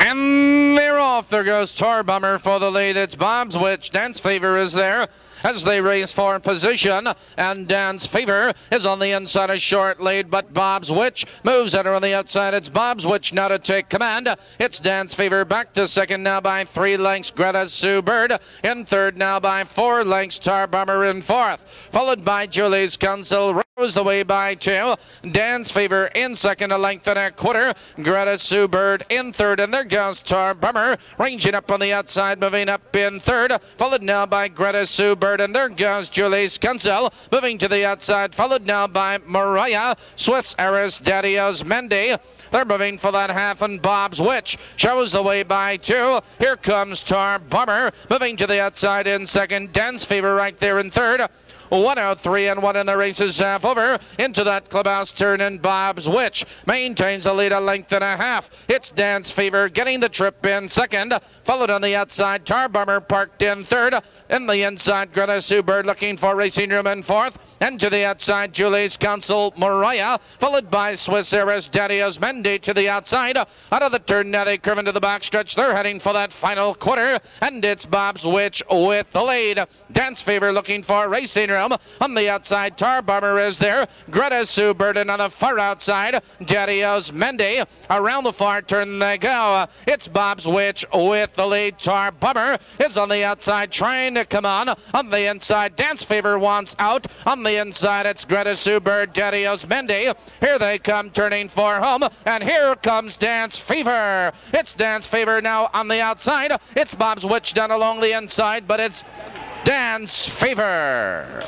And they're off. There goes Tar Bummer for the lead. It's Bob's Witch. Dance Fever is there as they race for position. And Dance Fever is on the inside, a short lead, but Bob's Witch moves at her on the outside. It's Bob's Witch now to take command. It's Dance Fever back to second now by three lengths. Greta Sue Bird in third now by four lengths. Tar in fourth, followed by Julie's Council. Rose the way by two. Dance Fever in second, a length and a quarter. Greta Sue Bird in third, and there goes Tar Bummer, ranging up on the outside, moving up in third, followed now by Greta Sue Bird, and there goes Julie's Council, moving to the outside, followed now by Mariah, Swiss Eris, Daddy-O's Mendy. They're moving for that half, and Bob's Witch shows the way by two. Here comes Tar Bummer, moving to the outside in second. Dance Fever right there in third. One out, three and one in the race is half over. Into that clubhouse turn, and Bob's Witch maintains a lead a length and a half. It's Dance Fever getting the trip in second. Followed on the outside, Tar Bummer parked in third. In the inside, Greta Sue Bird looking for Racing Room in fourth. And to the outside, Julie's Council Mariah, followed by Swiss Eris Daddy-O's Mendy to the outside. Out of the turn, now they curve into the backstretch. They're heading for that final quarter. And it's Bob's Witch with the lead. Dance Fever looking for Racing Room. On the outside, Tar Bummer is there. Greta Sue Burden on the far outside. Daddy-O's Mendy. Around the far turn they go. It's Bob's Witch with the lead. Tar Bummer is on the outside trying to come on. On the inside, Dance Fever wants out. On the inside, it's Greta Sue Bird, Daddy-O's Mendy. Here they come turning for home. And here comes Dance Fever. It's Dance Fever now on the outside. It's Bob's Witch down along the inside, but it's Dance Fever.